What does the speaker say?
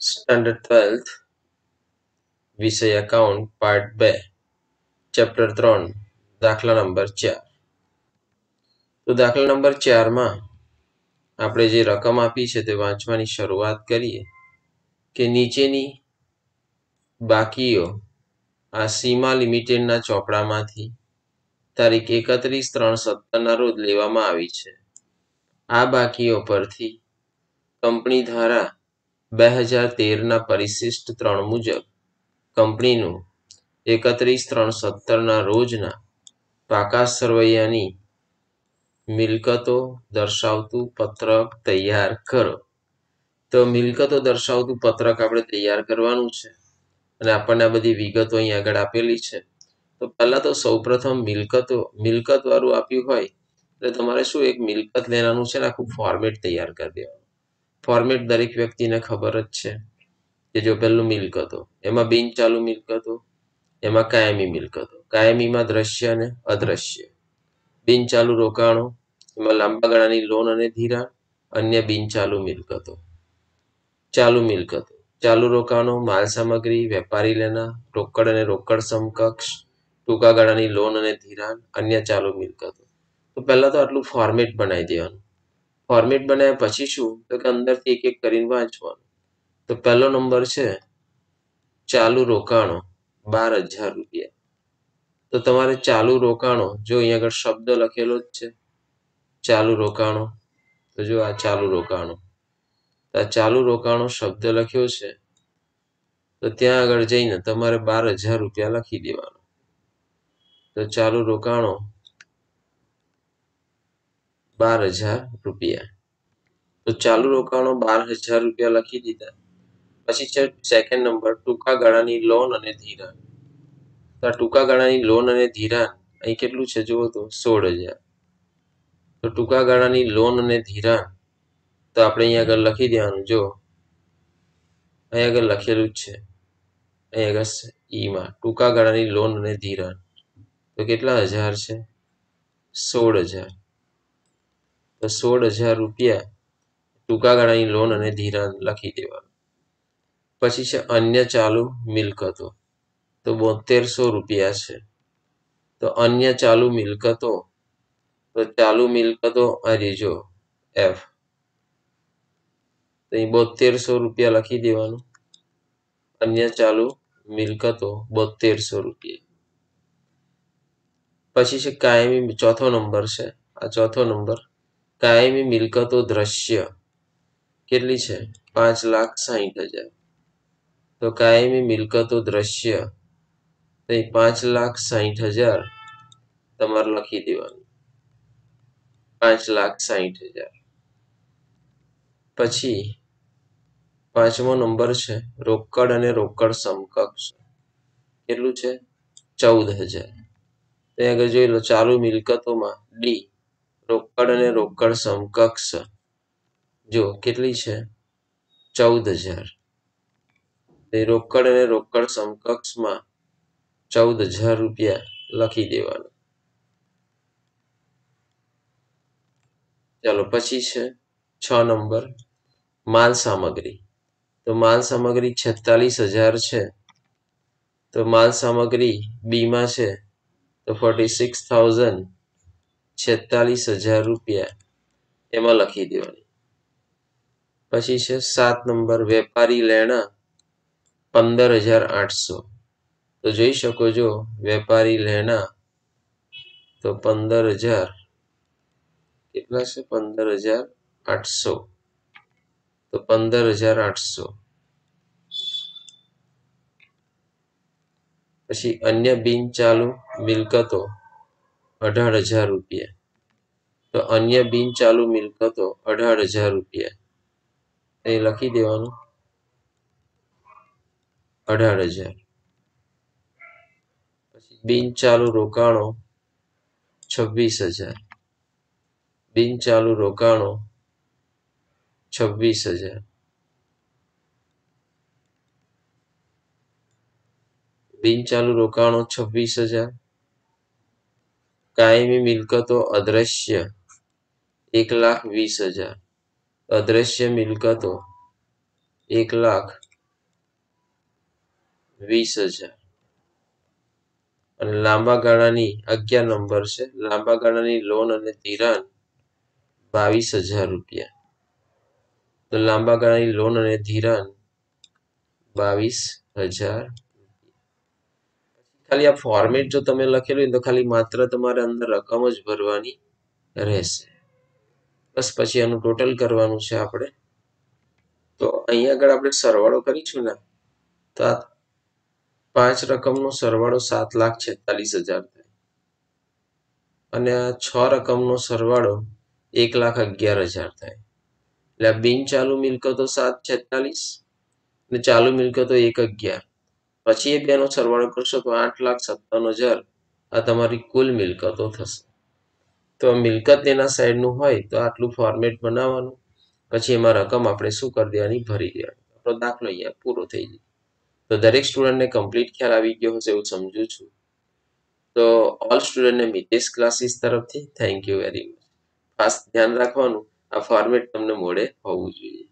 Standard twelfth વિષય account part બે chapter ત્રણ દાખલા નંબર ચાર તો દાખલા નંબર ચારમાં આપણે જે રકમ આપી છે તે વાંચવાની શરૂઆત કરીએ કે નીચેની બાકીઓ આ સીમા લિમિટેડના ચોપડામાંથી તારીખ એકત્રીસ ત્રણ સત્તરના રોજ લેવામાં આવી છે. આ બાકીઓ પરથી કંપની દ્વારા બે હજાર તેરના પરિશિષ્ટ ત્રણ મુજબ કંપનીનું એકત્રીસ ત્રણ સત્તરના રોજના પાકા સરવૈયાની મિલકતો દર્શાવતું પત્રક તૈયાર કરો. તો મિલકતો દર્શાવતું પત્રક આપણે તૈયાર કરવાનું છે અને આપણને આ બધી વિગતો અહીં આગળ આપેલી છે. તો પહેલાં તો સૌપ્રથમ મિલકતો, મિલકતવાળું આપ્યું હોય એટલે તમારે શું એક મિલકત લેવાનું છે ને આખું ફોર્મેટ તૈયાર કરી દેવાનું. ફોર્મેટ દરેક વ્યક્તિને ખબર જ છે કે જો પહેલું મિલકતો એમાં બિન ચાલુ મિલકતો એમાં કાયમી મિલકતો કાયમીમાં દ્રશ્ય અને અદ્રશ્ય. બિન ચાલુ રોકાણો, એમાં લાંબા ગાળાની લોન અને ધિરાણ, અન્ય બિન ચાલુ મિલકતો ચાલુ મિલકતો ચાલુ રોકાણો, માલ સામગ્રી, વેપારી લેના રોકડ અને રોકડ સમકક્ષ, ટૂંકા ગાળાની લોન અને ધિરાણ, અન્ય ચાલુ મિલકતો તો પહેલાં તો આટલું ફોર્મેટ બનાવી દેવાનું. ફોર્મેટ બનાવ્યા પછી શું? તો કે અંદરથી એક એક કરીને વાંચવાનું. તો પહેલો નંબર છે, ચાલુ રોકાણો, બાર હજાર રૂપિયા. તો તમારે ચાલુ રોકાણો, જો અહીંયા આગળ શબ્દ લખેલો જ છે, ચાલુ રોકાણો, તો જો આ ચાલુ રોકાણો. આ ચાલુ રોકાણો શબ્દ લખ્યો છે, તો ત્યાં આગળ જઈને તમારે બાર હજાર રૂપિયા લખી દેવાનો. તો ચાલુ રોકાણો બાર હજાર રૂપિયા. તો ચાલુ રોકાણો બાર હજાર રૂપિયા લખી દીધા. પછી છે સેકન્ડ નંબર ટૂંકા ગાળાની લોન અને ધિરાણ. તો ટૂંકા ગાળાની લોન અને ધિરાણ અહીં કેટલું છે જુઓ તો સોળ હજાર. તો ટૂંકા ગાળાની લોન અને ધિરાણ તો આપણે અહીંયા આગળ લખી દેવાનું જો અહીં આગળ લખેલું જ છે. અહીં આગળ ઈમાં ટૂંકા ગાળાની લોન અને ધિરાણ. તો કેટલા હજાર છે? સોળ હજાર. તો સોળ હજાર રૂપિયા ટૂંકા ગાળાની લોન અને ધિરાણ લખી દેવાનું. પછી છે અન્ય ચાલુ મિલકતો. તો બોતેરસો રૂપિયા છે. તો અન્ય ચાલુ મિલકતો, તો ચાલુ મિલકતો આ એફ. તો અહીં બોતેરસો રૂપિયા લખી દેવાનું. અન્ય ચાલુ મિલકતો બોતેરસો રૂપિયા. પછી છે કાયમી ચોથો નંબર છે. આ ચોથો નંબર કાયમી મિલકતો દ્રશ્ય. કેટલી છે? પાંચ લાખ સાહીઠ હજાર. તો કાયમી મિલકતો દ્રશ્ય. તો પાંચ લાખ સાહીઠ હજાર તમારે લખી દેવાનું. પાંચ લાખ સાહીઠ હજાર. પછી પાંચમો નંબર છે, રોકડ અને રોકડ સમકક્ષ. કેટલું છે? ચૌદ હજાર. ત્યાં આગળ જોઈ લો, ચાલુ મિલકતોમાં ડી. રોકડ અને રોકડ સમકક્ષ. જો કેટલી છે? ચૌદ હજાર રોકડ અને રોકડ સમકક્ષમાં ચૌદ હજાર રૂપિયા લખી દેવાનું. ચાલો પછી છે છ નંબર, માલ સામગ્રી. તો માલ સામગ્રી છેતાલીસ હજાર છે. તો માલ સામગ્રી બીમાં છે તો ફોર્ટી સિક્સ થાઉઝન્ડ છેતાલીસ હજાર રૂપિયા એમાં લખી દેવાની. પછી છે સાત નંબર, વેપારી લેણા પંદર હજાર આઠસો. તો જોઈ શકો છો, વેપારી લેણા તો પંદર હજાર. કેટલા છે? પંદર હજાર આઠસો. તો પંદર હજાર આઠસો. પછી અન્ય બિન ચાલુ મિલકતો. અઢાર હજાર રૂપિયા તો અન્ય બિન ચાલુ મિલકતો અઢાર હજાર રૂપિયા એ લખી દેવાનું અઢાર હજાર પછી બિન ચાલુ રોકાણો છવ્વીસ હજાર બિન ચાલુ રોકાણો છવ્વીસ હજાર બિન ચાલુ રોકાણો છવ્વીસ હજાર કાયમી મિલકતો અદ્રશ્ય એક લાખ વીસ હજાર. અદ્રશ્ય મિલકતો એક લાખ વીસ હજાર. અને લાંબા ગાળાની અગિયાર નંબર છે. લાંબા ગાળાની લોન અને ધિરાણ બાવીસ હજાર રૂપિયા. તો લાંબા ગાળાની લોન અને ધિરાણ બાવીસ હજાર. ખાલી આ ફોર્મેટ જો તમે લખેલું હોય તો ખાલી માત્ર તમારે અંદર રકમ જ ભરવાની રહેશે. બસ પછી એનું ટોટલ કરવાનું છે આપણે. તો અહીંયા આગળ આપણે સરવાળો કરીશું ને, તો આ પાંચ રકમનો સરવાળો સાત લાખ છેતાલીસ હજાર થાય. અને આ છ રકમનો સરવાળો એક લાખ અગિયાર હજાર થાય. એટલે આ બિન ચાલુ મિલકતો સાત છેતાલીસ અને ચાલુ મિલકતો એક અગિયાર. પછી એ બેનો સરવાળો કરશો તો આઠ લાખ સત્તાવન હજાર આ તમારી કુલ મિલકતો થશે. તો મિલકત એના સાઈડનું હોય તો આટલું ફોર્મેટ બનાવવાનું. પછી એમાં રકમ આપણે શું કરી દેવાની? ભરી દેવાની. આપણો દાખલો અહીંયા પૂરો થઈ જાય તો દરેક સ્ટુડન્ટને કમ્પ્લીટ ખ્યાલ આવી ગયો હશે એવું સમજુ છું. તો ઓલ સ્ટુડન્ટને મિતેશ ક્લાસીસ તરફથી થેન્ક યુ વેરી મચ ખાસ ધ્યાન રાખવાનું, આ ફોર્મેટ તમને મોડે હોવું જોઈએ.